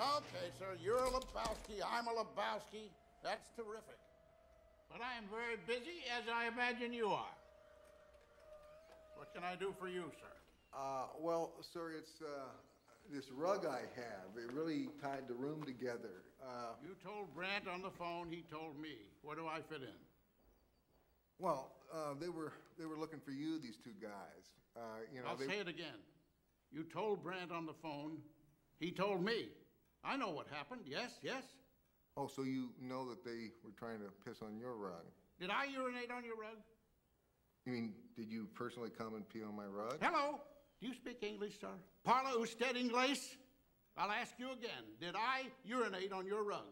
Okay, sir, you're a Lebowski, I'm a Lebowski. That's terrific. But I am very busy, as I imagine you are. What can I do for you, sir? Uh, well, sir, it's, uh, this rug I have. It really tied the room together. Uh, You told Brandt on the phone, he told me. Where do I fit in? well, uh, they were, they were looking for you, these two guys. Uh, you know, I'll they, say it again. You told Brandt on the phone, he told me. I know what happened, yes, yes. oh, so you know that they were trying to piss on your rug? Did I urinate on your rug? You mean, did you personally come and pee on my rug? Hello? Do you speak English, sir? Parla usted inglés? I'll ask you again. Did I urinate on your rug?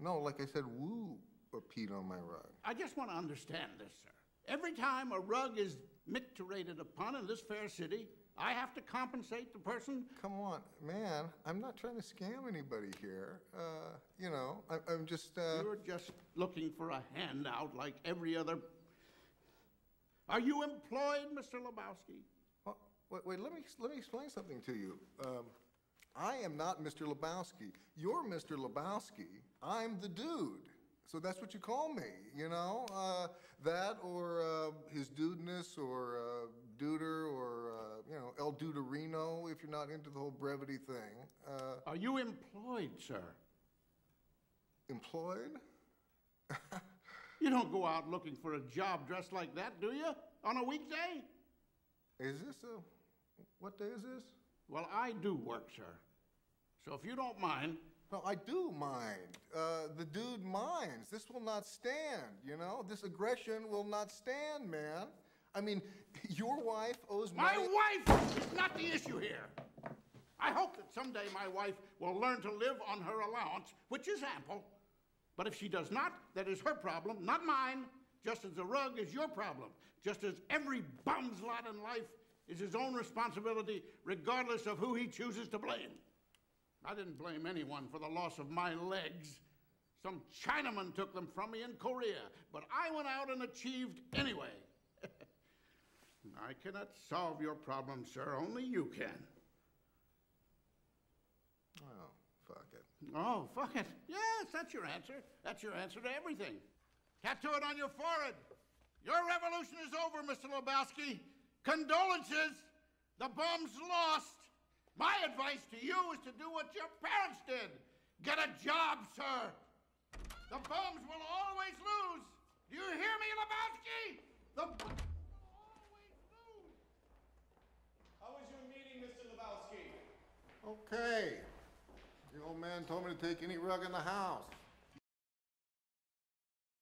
No, like I said, woo or peed on my rug. I just want to understand this, sir. Every time a rug is micturated upon in this fair city, I have to compensate the person. Come on, man. I'm not trying to scam anybody here. Uh, you know, I, I'm just. Uh, You're just looking for a handout like every other. Are you employed, Mr. Lebowski? Well, wait, wait, let me, let me explain something to you. Um, I am not Mr. Lebowski. You're Mr. Lebowski. I'm the dude. So that's what you call me, you know? Uh, that or uh, his dudeness or uh, duder or, uh, know, El Duderino if you're not into the whole brevity thing. Uh, Are you employed, sir? employed? You don't go out looking for a job dressed like that, do you? On a weekday? Is this a. What day is this? Well, I do work, sir. So if you don't mind, No, I do mind. Uh, the dude minds. This will not stand, you know? This aggression will not stand, man. I mean, your wife owes my money. wife is not the issue here. I hope that someday my wife will learn to live on her allowance, which is ample. But if she does not, that is her problem, not mine. Just as the rug is your problem. Just as every bum's lot in life is his own responsibility, regardless of who he chooses to blame. I didn't blame anyone for the loss of my legs. Some Chinaman took them from me in Korea, but I went out and achieved anyway. I cannot solve your problem, sir. Only you can. Oh, fuck it. Oh, fuck it. Yes, that's your answer. That's your answer to everything. Tattoo it on your forehead. Your revolution is over, Mr. Lebowski. Condolences. The bomb's lost. My advice to you is to do what your parents did. Get a job, sir. The bums will always lose. Do you hear me, Lebowski? The bums will always lose. How was your meeting, Mr. Lebowski? Okay. The old man told me to take any rug in the house.